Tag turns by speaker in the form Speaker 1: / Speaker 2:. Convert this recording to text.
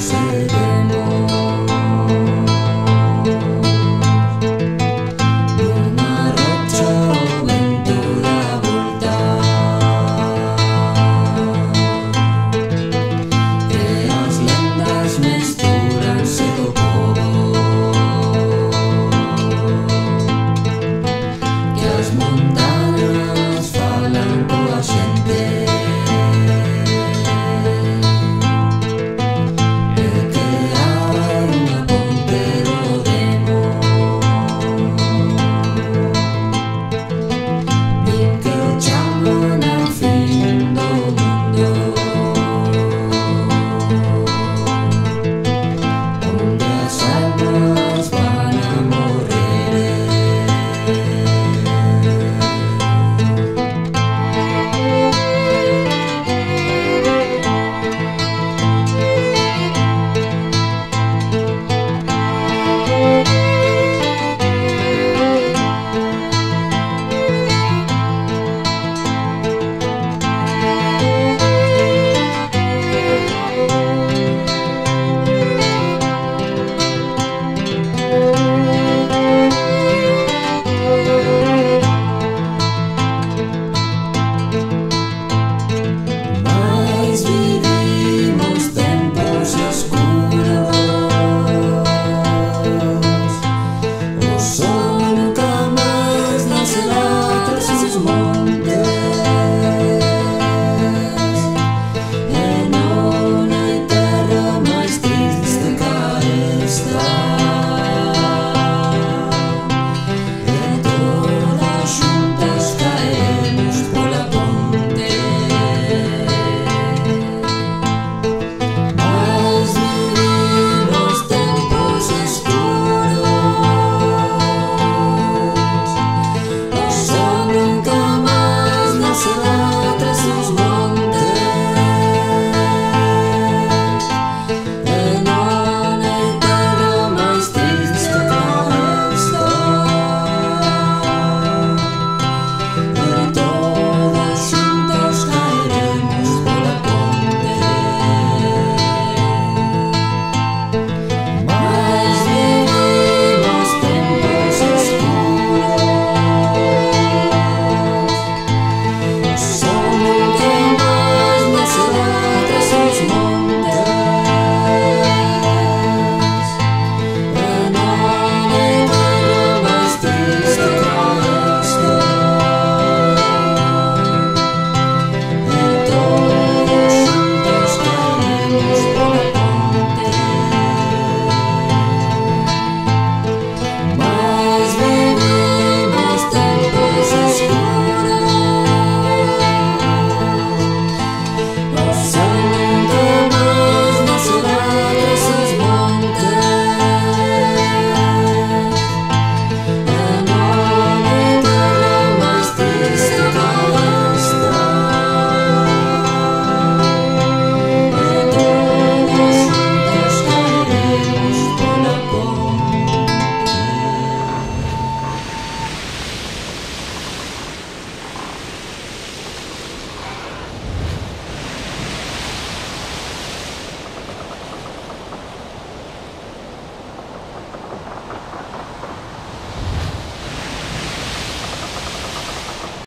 Speaker 1: sunset.